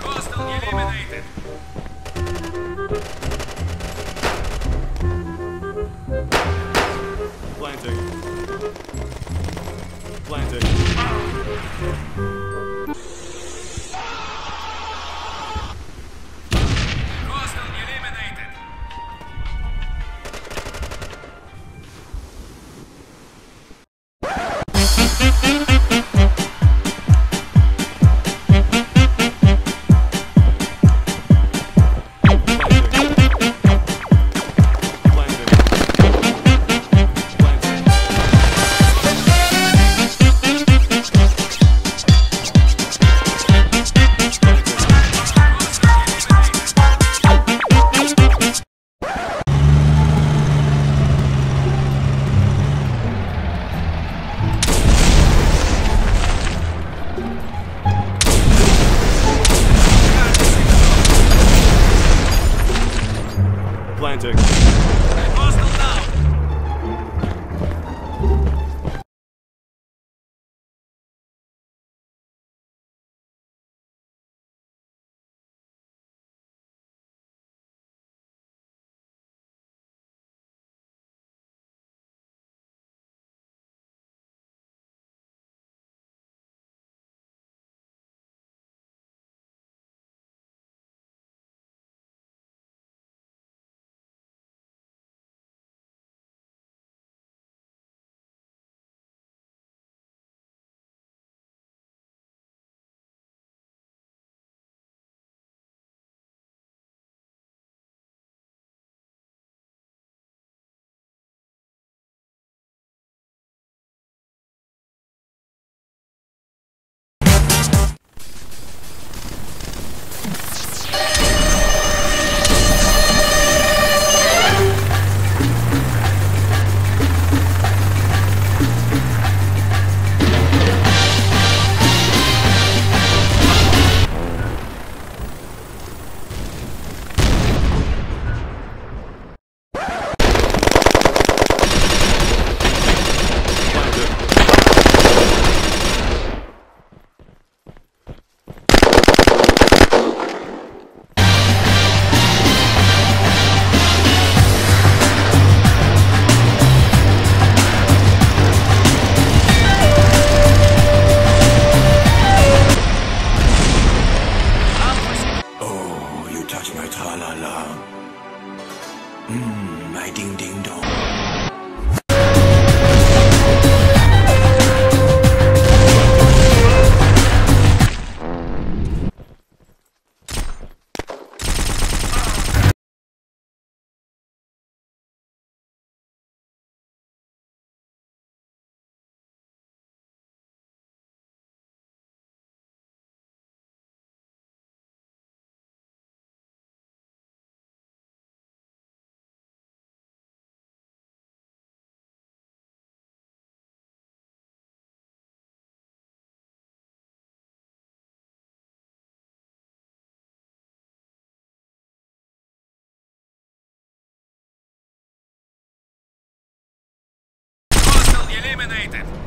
Hostile eliminated. Planting. Eliminated.